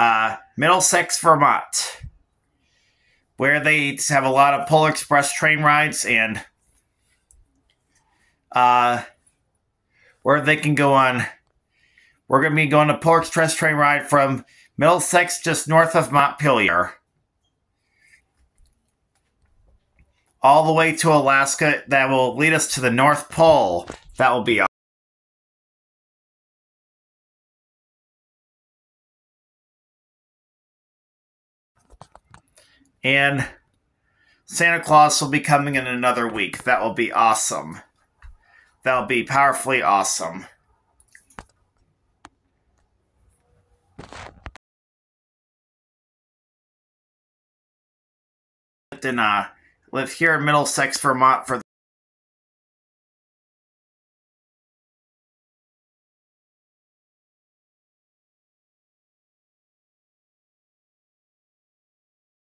uh, Middlesex, Vermont, where they have a lot of Polar Express train rides and uh, where they can go on. We're going to be going to Polar Express train ride from Middlesex, just north of Montpelier, all the way to Alaska. That will lead us to the North Pole. That will be And Santa Claus will be coming in another week. That will be awesome. That'll be powerfully awesome. And uh, live here in Middlesex, Vermont for